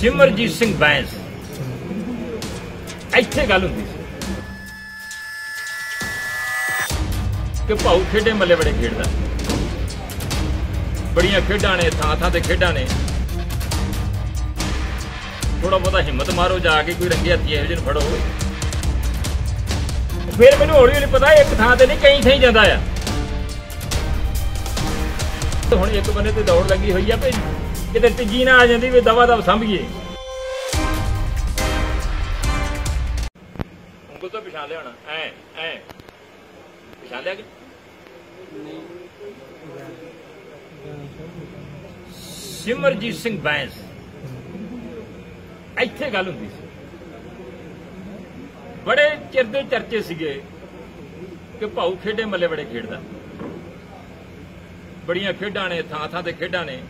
ਸਿਮਰਜੀਤ ਸਿੰਘ ਬੈਂਸ। ਇੱਥੇ ਗੱਲ ਹੁੰਦੀ ਸੀ ਕਿ ਭਾਊ ਖੇਡੇ ਮੱਲੇ ਬੜੇ ਖੇਡਦਾ। ਬੜੀਆਂ ਖੇਡਾਂ ਨੇ, ਥਾਂ ਥਾਂ ਤੇ ਖੇਡਾਂ ਨੇ। ਥੋੜਾ ਬਹੁਤਾ ਹਿੰਮਤ ਮਾਰੋ, ਜਾ ਕੇ ਕੋਈ ਰੰਗੇ ਹੱਥੀ ਇਹੋ ਜਿਹੇ ਫੜੋ। ਫਿਰ ਮੈਨੂੰ ਹੌਲੀ ਹੌਲੀ ਪਤਾ, ਇੱਕ ਥਾਂ ਤੇ ਨਹੀਂ, ਕਈ ਥਾਂ ਜਾਂਦਾ ਆ। ਤੇ ਹੁਣ ਇੱਕ ਬੰਦੇ ਤੇ ਦੌੜ ਲੱਗੀ ਹੋਈ ਆ ਭਈ। ਕਿਤੇ ਤੀਜੀ ਨਾ ਆ ਜਾਂਦੀ ਵੀ ਦਵਾ ਦਵ ਸੰਭੀਏ। ਉਂਗਲ ਤੋਂ ਪਛਾਣ ਲਿਆ ਹੋਣਾ ਐ ਐ। ਪਛਾਣ ਲਿਆ ਕਿ? ਸਿਮਰਜੀਤ ਸਿੰਘ ਬੈਂਸ। ਇੱਥੇ ਗੱਲ ਹੁੰਦੀ ਸੀ। ਬੜੇ ਚਿਰ ਦੇ ਚਰਚੇ ਸੀਗੇ ਕਿ ਭਾਊ ਖੇਡੇ ਮੱਲੇ ਬੜੇ ਖੇਡਦਾ। ਬੜੀਆਂ ਖੇਡਾਂ ਨੇ ਥਾਂ ਥਾਂ ਤੇ ਖੇਡਾਂ ਨੇ।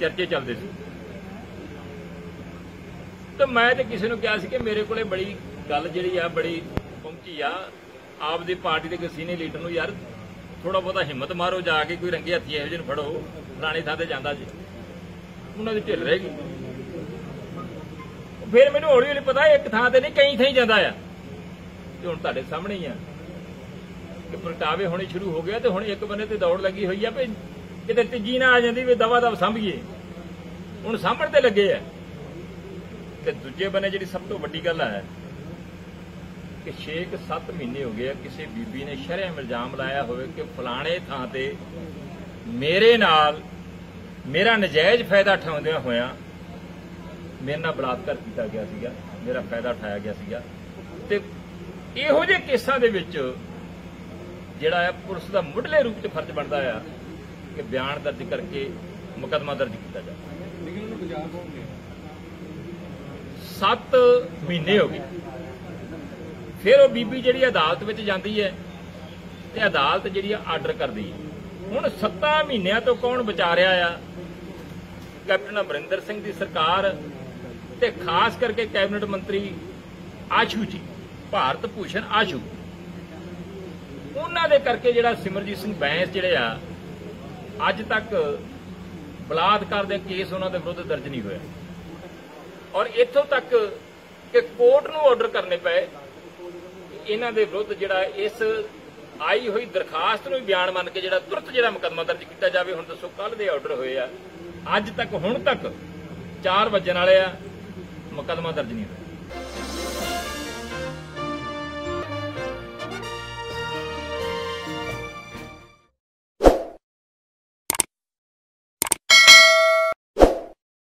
ਚਰਚੇ ਚੱਲਦੇ ਸੀ। ਤੇ ਮੈਂ ਤੇ ਕਿਸੇ ਨੂੰ ਕਿਹਾ ਸੀ ਕਿ ਮੇਰੇ ਕੋਲੇ ਬੜੀ ਗੱਲ ਜਿਹੜੀ ਆ, ਬੜੀ ਪਹੁੰਚੀ ਆ। ਆਪਦੀ ਪਾਰਟੀ ਦੇ ਕਿਸੇ ਲੀਡਰ ਨੂੰ, ਯਾਰ ਥੋੜਾ ਬਹੁਤਾ ਹਿੰਮਤ ਮਾਰੋ, ਜਾ ਕੇ ਕੋਈ ਰੰਗੇ ਹੱਥੀ ਇਹੋ ਜਿਹੇ ਫੜੋ, ਫਲਾਣੇ ਥਾਂ ਤੇ ਜਾਂਦਾ ਜੀ। ਉਹਨਾਂ ਦੀ ਢਿੱਲ ਰਹੇਗੀ ਫਿਰ ਮੈਨੂੰ ਹੌਲੀ ਹੌਲੀ ਪਤਾ, ਇੱਕ ਥਾਂ ਤੇ ਨਹੀਂ, ਕਈ ਥਾਂ ਹੀ ਜਾਂਦਾ ਆ। ਤੇ ਹੁਣ ਤੁਹਾਡੇ ਸਾਹਮਣੇ ਹੀ ਆ ਕਿ ਪ੍ਰਗਟਾਵੇ ਹੋਣੇ ਸ਼ੁਰੂ ਹੋ ਗਿਆ ਤੇ ਹੁਣ ਇੱਕ ਬੰਨੇ ਤੇ ਦੌੜ ਲੱਗੀ ਹੋਈ ਆ ਵੀ ਕਿਤੇ ਤੀਜੀ ਨਾ ਆ ਜਾਂਦੀ ਵੀ ਦਵਾ ਦਵ ਸੰਭੀਏ। ਹੁਣ ਸਾਂਭਣ ਤੇ ਲੱਗੇ ਆ। ਤੇ ਦੂਜੇ ਬੰਨੇ ਜਿਹੜੀ ਸਭ ਤੋਂ ਵੱਡੀ ਗੱਲ ਹੈ ਕਿ 6-7 ਮਹੀਨੇ ਹੋ ਗਏ ਆ, ਕਿਸੇ ਬੀਬੀ ਨੇ ਸ਼ਰਮ ਇਲਜ਼ਾਮ ਲਾਇਆ ਹੋਵੇ ਕਿ ਫਲਾਣੇ ਥਾਂ ਤੇ ਮੇਰੇ ਨਾਲ ਮੇਰਾ ਨਜਾਇਜ਼ ਫਾਇਦਾ ਉਠਾਉਂਦਿਆਂ ਹੋਇਆਂ ਮੇਰੇ ਨਾਲ ਬਲਾਤਕਾਰ ਕੀਤਾ ਗਿਆ ਸੀਗਾ, ਮੇਰਾ ਫਾਇਦਾ ਉਠਾਇਆ ਗਿਆ ਸੀਗਾ। ਤੇ ਇਹੋ ਜਿਹੇ ਕੇਸਾਂ ਦੇ ਵਿੱਚ ਜਿਹੜਾ ਹੈ ਪੁਲਿਸ ਦਾ ਮੁੱਢਲੇ ਰੂਪ 'ਚ ਫਰਜ਼ ਬਣਦਾ ਆ ਕਿ ਬਿਆਨ ਦਰਜ ਕਰਕੇ ਮੁਕੱਦਮਾ ਦਰਜ ਕੀਤਾ ਜਾਵੇ। ਲੇਕਿਨ ਉਹਨੂੰ ਬਚਾਅ ਕੌਣ ਗਿਆ 7 ਮਹੀਨੇ ਹੋ ਗਏ। ਫਿਰ ਉਹ ਬੀਬੀ ਜਿਹੜੀ ਅਦਾਲਤ ਵਿੱਚ ਜਾਂਦੀ ਹੈ ਤੇ ਅਦਾਲਤ ਜਿਹੜੀ ਆ ਆਰਡਰ ਕਰਦੀ ਹੈ। ਹੁਣ 7 ਮਹੀਨਿਆਂ ਤੋਂ ਕੌਣ ਬਚਾ ਰਿਹਾ ਆ? ਕੈਪਟਨ ਅਮਰਿੰਦਰ ਸਿੰਘ ਦੀ ਸਰਕਾਰ ਤੇ ਖਾਸ ਕਰਕੇ ਕੈਬਨਿਟ ਮੰਤਰੀ ਆਸ਼ੂ ਜੀ ਭਾਰਤ ਭੂਸ਼ਣ ਆਸ਼ੂ। ਉਹਨਾਂ ਦੇ ਕਰਕੇ ਜਿਹੜਾ ਸਿਮਰਜੀਤ ਸਿੰਘ ਬੈਂਸ ਜਿਹੜੇ ਆ ਅੱਜ ਤੱਕ ਬਲਾਤਕਾਰ ਦੇ ਕੇਸ ਉਹਨਾਂ ਦੇ ਵਿਰੁੱਧ ਦਰਜ ਨਹੀਂ ਹੋਇਆ ਔਰ ਇੱਥੋਂ ਤੱਕ ਕਿ ਕੋਰਟ ਨੂੰ ਆਰਡਰ ਕਰਨੇ ਪਏ, ਇਹਨਾਂ ਦੇ ਵਿਰੁੱਧ ਜਿਹੜਾ ਇਸ ਆਈ ਹੋਈ ਦਰਖਾਸਤ ਨੂੰ ਵੀ ਬਿਆਨ ਮੰਨ ਕੇ ਜਿਹੜਾ ਤੁਰੰਤ ਜਿਹੜਾ ਮੁਕੱਦਮਾ ਦਰਜ ਕੀਤਾ ਜਾਵੇ, ਹੁਣ ਦੱਸੋ ਕੱਲ ਦੇ ਆਰਡਰ ਹੋਏ ਆ। ਅੱਜ ਤੱਕ, ਹੁਣ ਤੱਕ 4 ਵਜਣ ਵਾਲੇ ਆ, ਮੁਕੱਦਮਾ ਦਰਜ ਨਹੀਂ ਹੋਇਆ।